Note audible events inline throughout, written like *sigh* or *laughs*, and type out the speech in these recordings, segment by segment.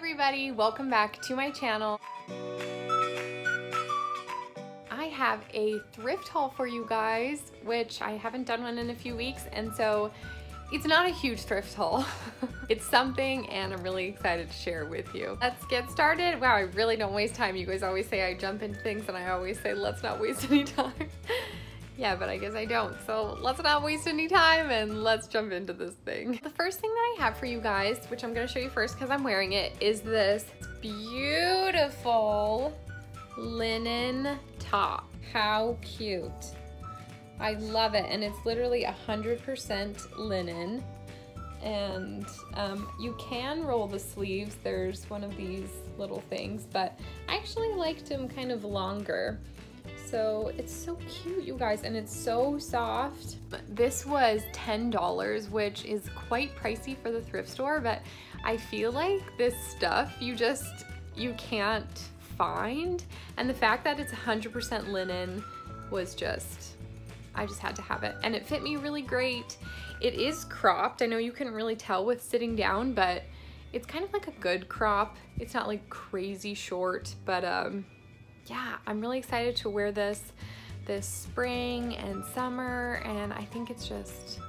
everybody, welcome back to my channel. I have a thrift haul for you guys, which I haven't done one in a few weeks, and so it's not a huge thrift haul. *laughs* it's something and I'm really excited to share with you. Let's get started. Wow, I really don't waste time. You guys always say I jump into things and I always say let's not waste *laughs* any time. Yeah, but I guess I don't. So let's not waste any time and let's jump into this thing. The first thing that I have for you guys, which I'm gonna show you first because I'm wearing it, is this beautiful linen top. How cute. I love it. And it's literally 100% linen. And um, you can roll the sleeves. There's one of these little things, but I actually liked them kind of longer. So it's so cute, you guys, and it's so soft. This was $10, which is quite pricey for the thrift store, but I feel like this stuff you just, you can't find. And the fact that it's 100% linen was just, I just had to have it. And it fit me really great. It is cropped. I know you couldn't really tell with sitting down, but it's kind of like a good crop. It's not like crazy short, but um, yeah, I'm really excited to wear this this spring and summer and I think it's just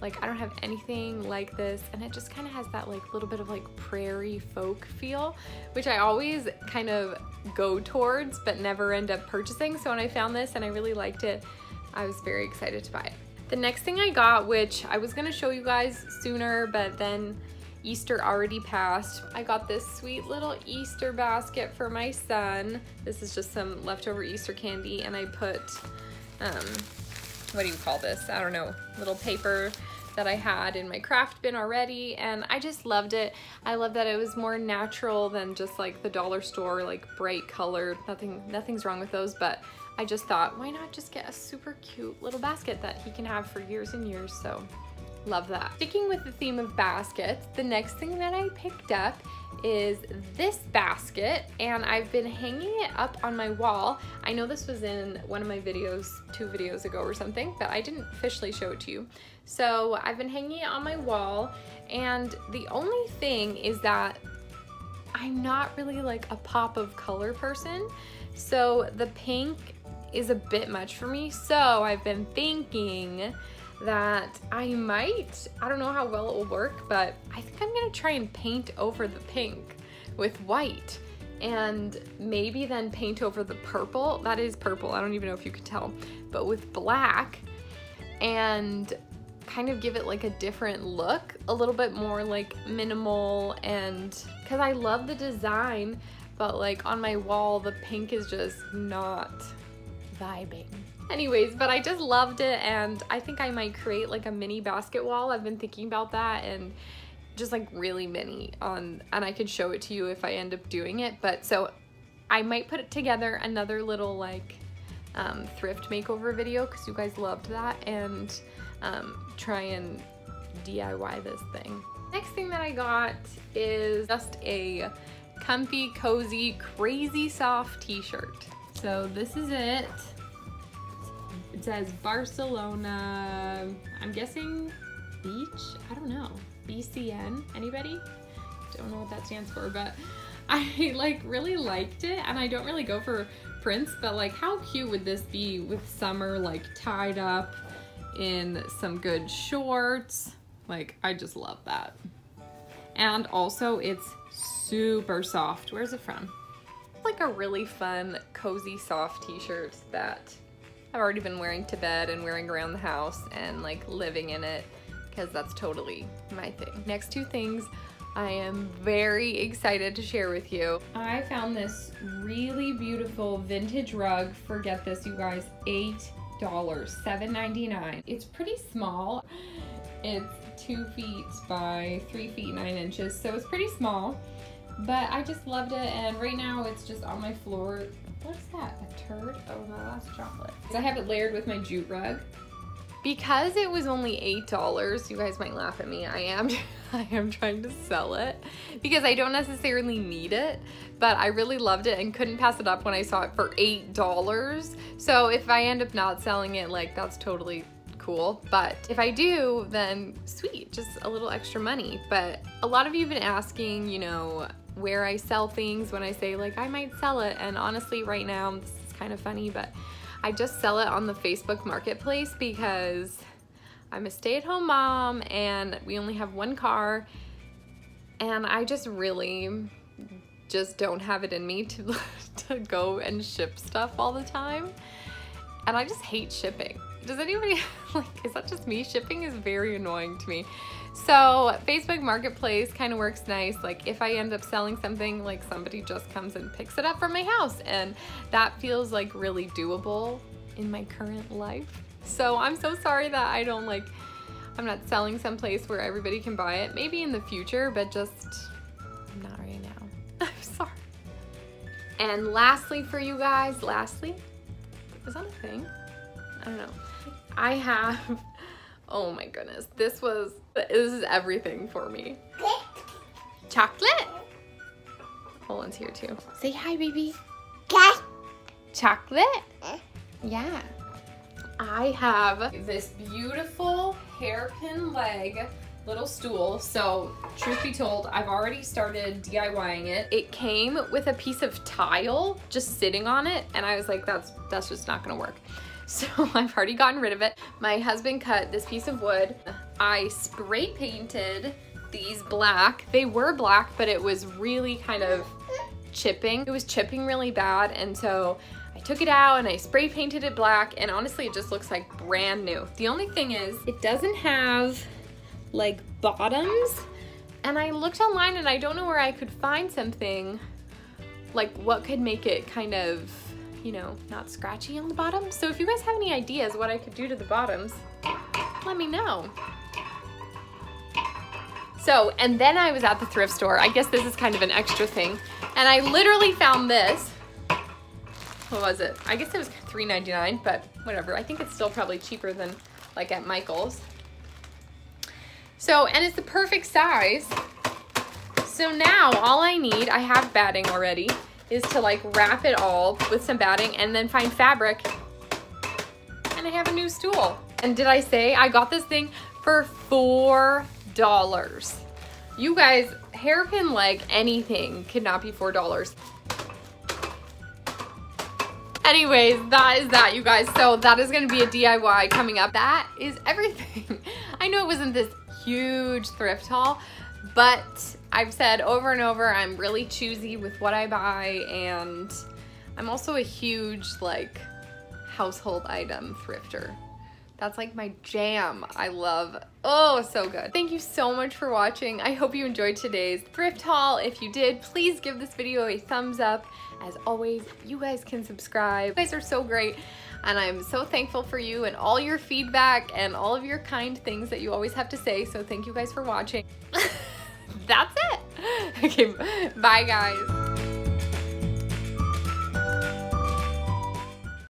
like I don't have anything like this and it just kind of has that like little bit of like prairie folk feel which I always kind of go towards but never end up purchasing so when I found this and I really liked it I was very excited to buy it. The next thing I got which I was gonna show you guys sooner but then Easter already passed. I got this sweet little Easter basket for my son. This is just some leftover Easter candy and I put, um, what do you call this? I don't know, little paper that I had in my craft bin already and I just loved it. I love that it was more natural than just like the dollar store like bright colored. Nothing nothing's wrong with those but I just thought why not just get a super cute little basket that he can have for years and years so Love that. Sticking with the theme of baskets, the next thing that I picked up is this basket and I've been hanging it up on my wall. I know this was in one of my videos two videos ago or something, but I didn't officially show it to you. So I've been hanging it on my wall and the only thing is that I'm not really like a pop of color person. So the pink is a bit much for me. So I've been thinking that I might, I don't know how well it will work, but I think I'm gonna try and paint over the pink with white and maybe then paint over the purple. That is purple, I don't even know if you can tell, but with black and kind of give it like a different look, a little bit more like minimal and because I love the design, but like on my wall, the pink is just not vibing. Anyways, but I just loved it and I think I might create like a mini basket wall. I've been thinking about that and just like really mini on and I could show it to you if I end up doing it. But so I might put it together another little like um, thrift makeover video because you guys loved that and um, try and DIY this thing. Next thing that I got is just a comfy, cozy, crazy soft t-shirt. So this is it. It says Barcelona, I'm guessing beach? I don't know. BCN, anybody? Don't know what that stands for, but *laughs* I like really liked it and I don't really go for prints, but like how cute would this be with summer like tied up in some good shorts? Like I just love that. And also it's super soft. Where's it from? Like a really fun, cozy, soft t-shirt that I've already been wearing to bed and wearing around the house and like living in it because that's totally my thing. Next two things I am very excited to share with you. I found this really beautiful vintage rug. Forget this, you guys. $8, $7.99. It's pretty small. It's two feet by three feet, nine inches. So it's pretty small, but I just loved it. And right now it's just on my floor What's that? A turd? Oh, my last chocolate. I have it layered with my jute rug. Because it was only $8, you guys might laugh at me. I am *laughs* I am trying to sell it because I don't necessarily need it, but I really loved it and couldn't pass it up when I saw it for $8. So if I end up not selling it, like that's totally cool. But if I do, then sweet, just a little extra money. But a lot of you have been asking, you know, where I sell things when I say like I might sell it. And honestly, right now, this is kind of funny, but I just sell it on the Facebook marketplace because I'm a stay-at-home mom and we only have one car and I just really just don't have it in me to, *laughs* to go and ship stuff all the time. And I just hate shipping. Does anybody, *laughs* like, is that just me? Shipping is very annoying to me. So Facebook Marketplace kind of works nice. Like if I end up selling something, like somebody just comes and picks it up from my house and that feels like really doable in my current life. So I'm so sorry that I don't like, I'm not selling someplace where everybody can buy it. Maybe in the future, but just I'm not right now. *laughs* I'm sorry. And lastly for you guys, lastly, is that a thing? I don't know. I have, oh my goodness, this was, this is everything for me. Chocolate? Poland's here too. Say hi, baby. Chocolate? Uh. Yeah. I have this beautiful hairpin leg little stool. So truth be told, I've already started DIYing it. It came with a piece of tile just sitting on it. And I was like, that's, that's just not gonna work. So *laughs* I've already gotten rid of it. My husband cut this piece of wood. I spray painted these black. They were black, but it was really kind of chipping. It was chipping really bad. And so I took it out and I spray painted it black and honestly it just looks like brand new. The only thing is it doesn't have like bottoms and I looked online and I don't know where I could find something like what could make it kind of, you know, not scratchy on the bottom. So if you guys have any ideas what I could do to the bottoms, let me know. So, and then I was at the thrift store. I guess this is kind of an extra thing. And I literally found this what was it? I guess it was $3.99, but whatever. I think it's still probably cheaper than like at Michael's. So, and it's the perfect size. So now all I need, I have batting already, is to like wrap it all with some batting and then find fabric. And I have a new stool. And did I say I got this thing for $4? You guys, hairpin leg anything could not be $4. Anyways, that is that, you guys. So that is to be a DIY coming up. That is everything. *laughs* I know it wasn't this huge thrift haul, but I've said over and over, I'm really choosy with what I buy, and I'm also a huge, like, household item thrifter. That's like my jam. I love, oh, so good. Thank you so much for watching. I hope you enjoyed today's thrift haul. If you did, please give this video a thumbs up. As always, you guys can subscribe. You guys are so great and I'm so thankful for you and all your feedback and all of your kind things that you always have to say. So thank you guys for watching. *laughs* That's it. *laughs* Okay, bye guys.